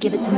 give it to me.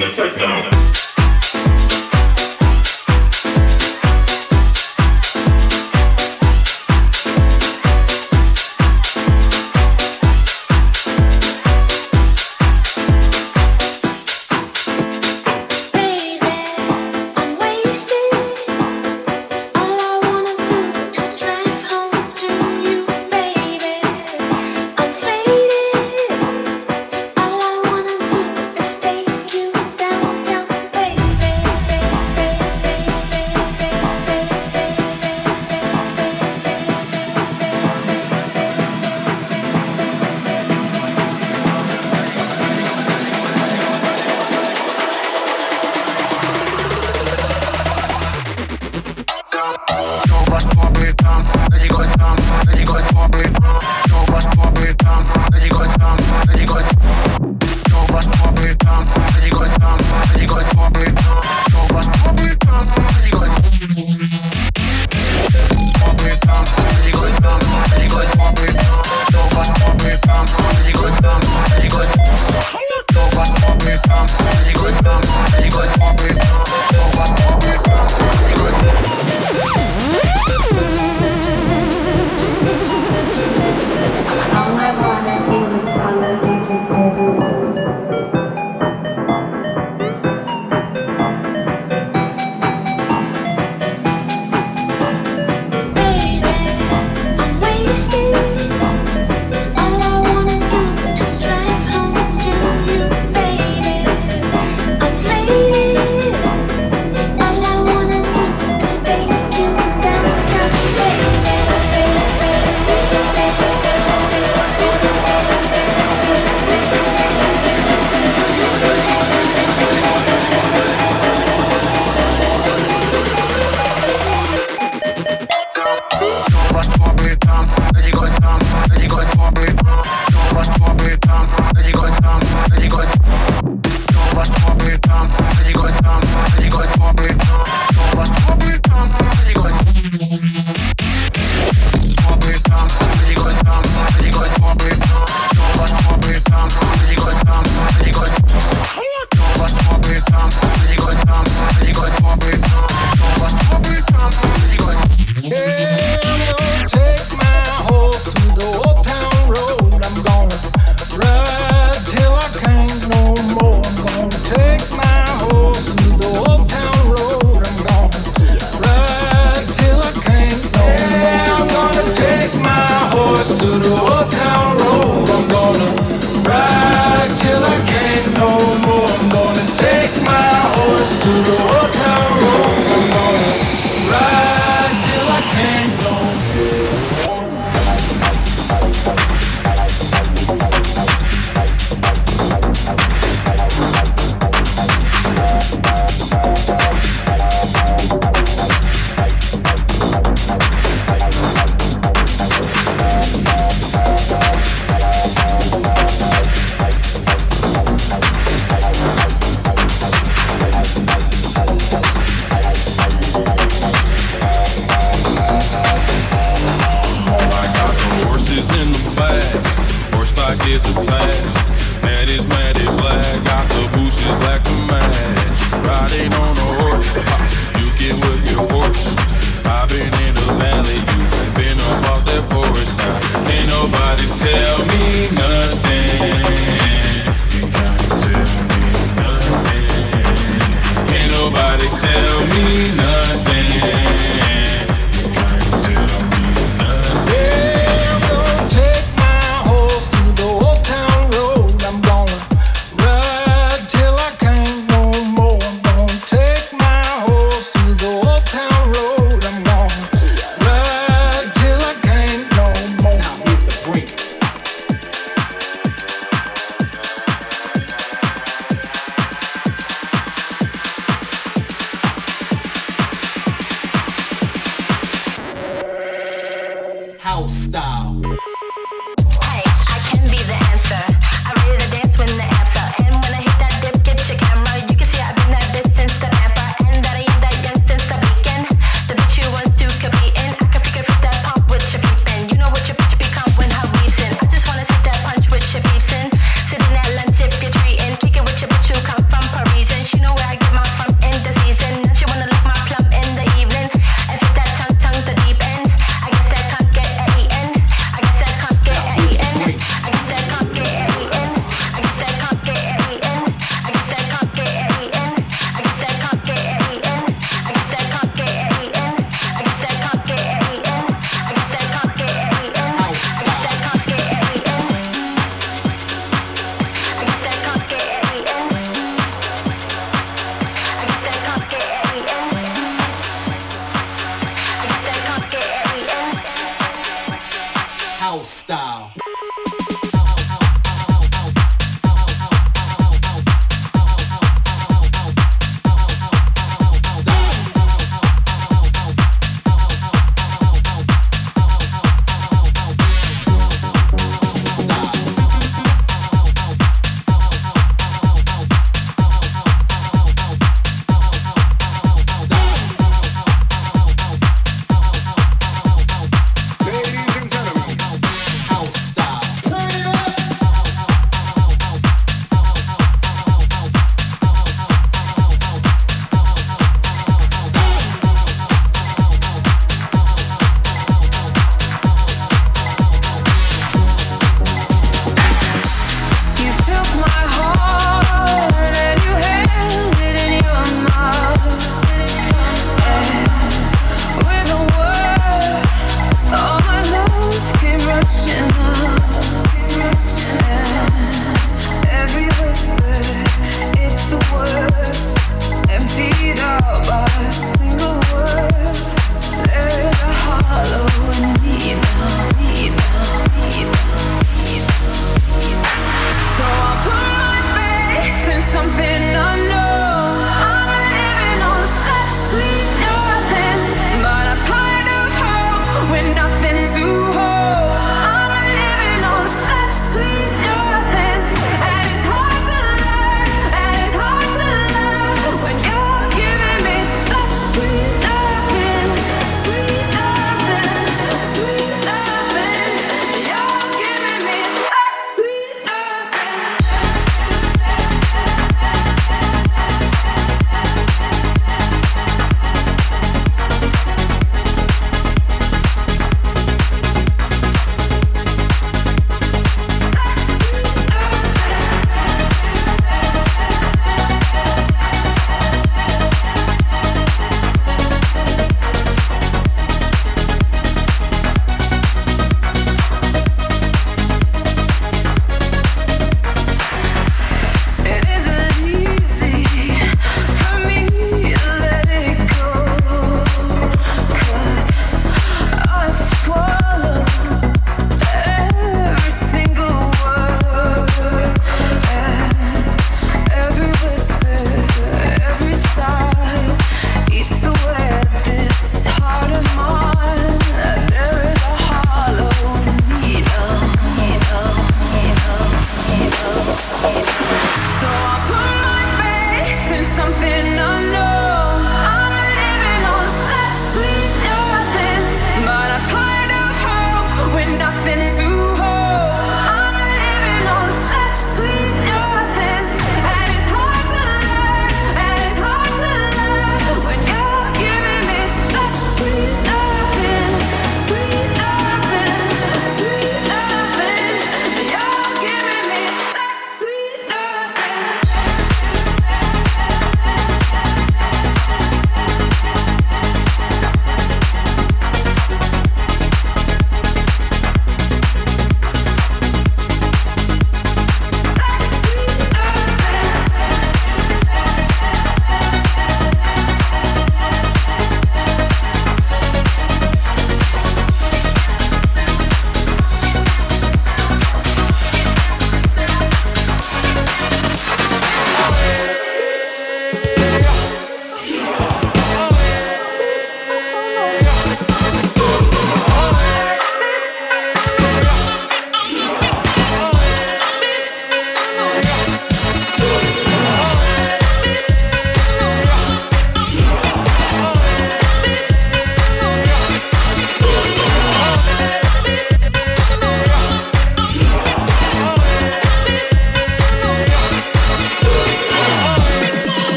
gonna take down.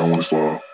I wanna slow.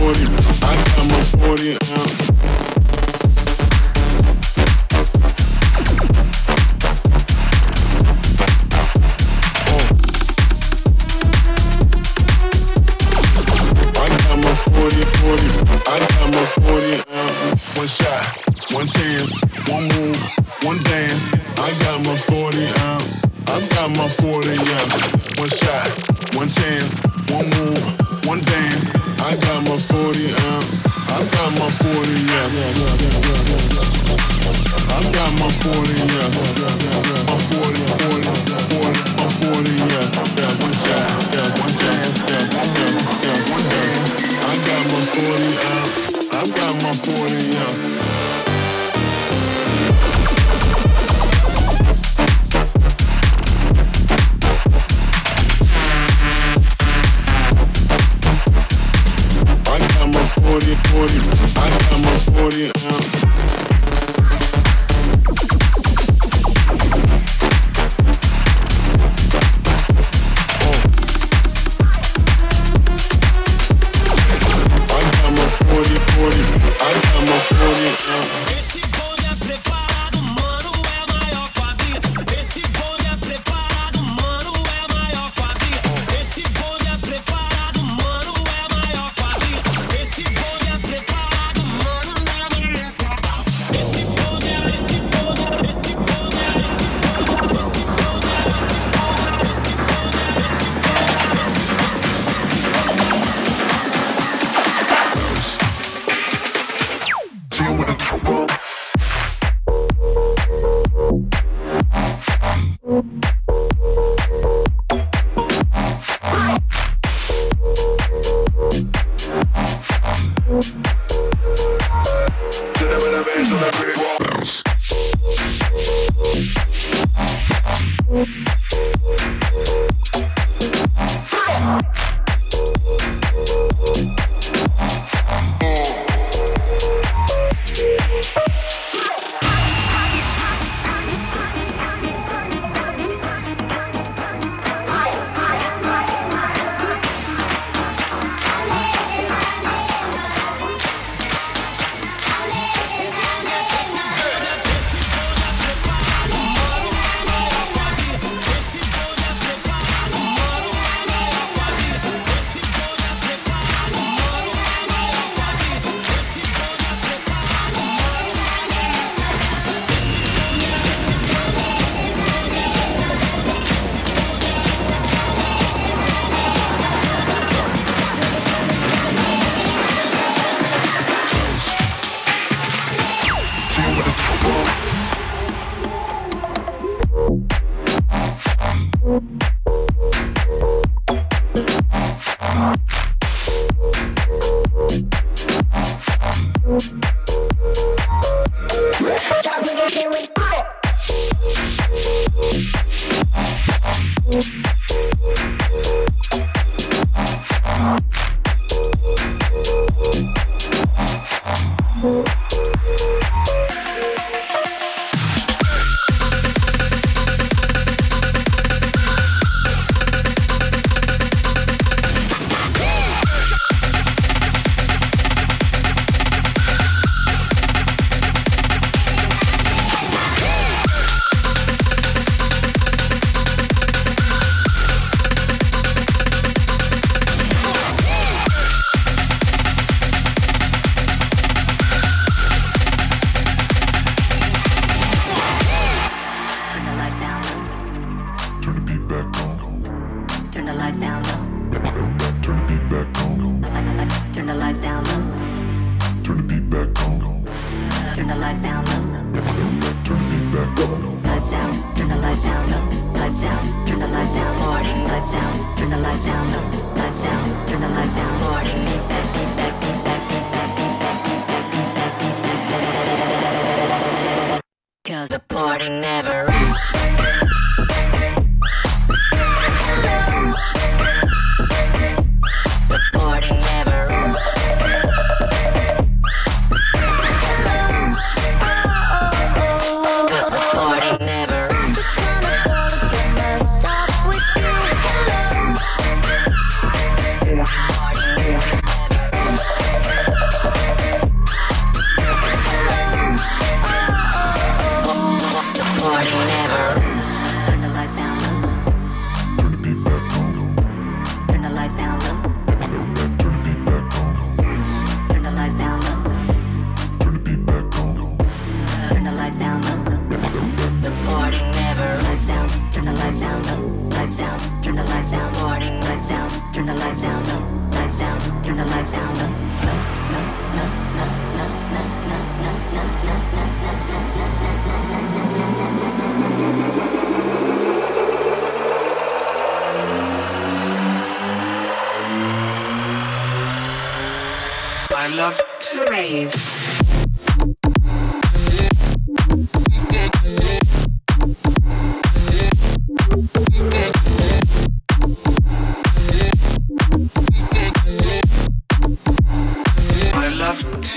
40, 40. I got my 40 ounce.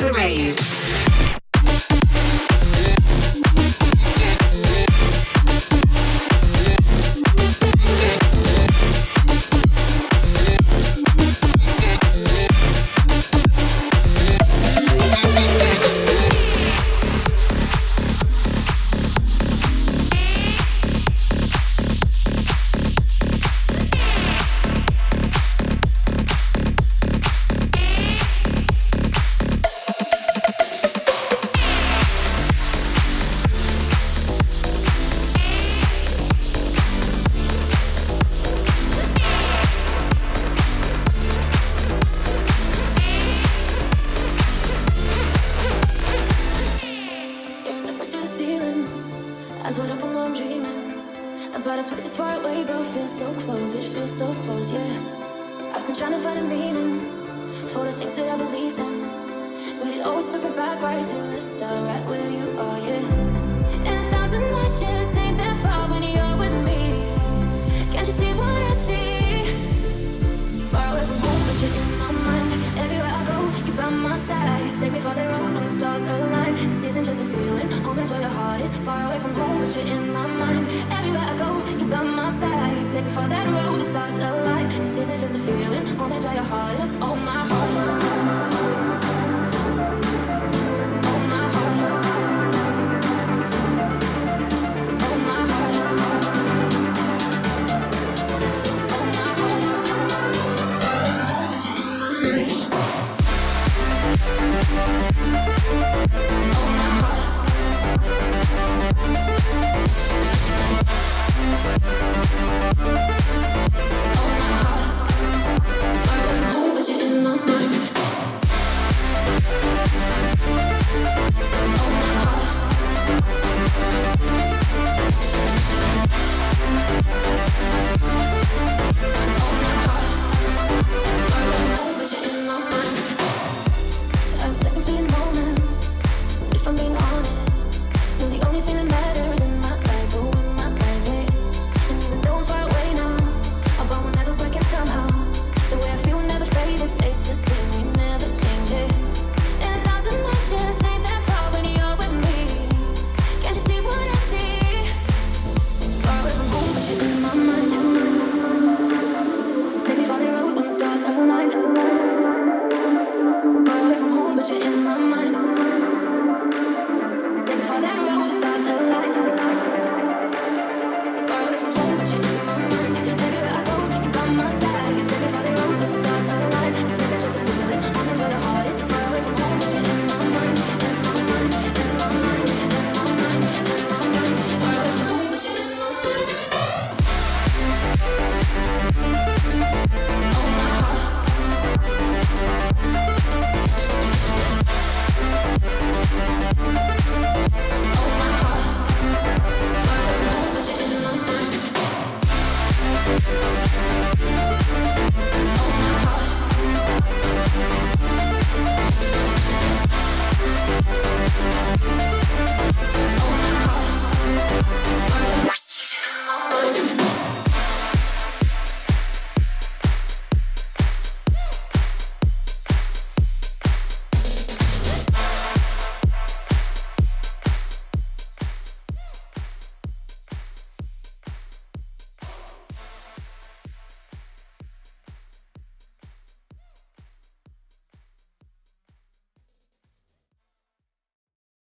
Parade.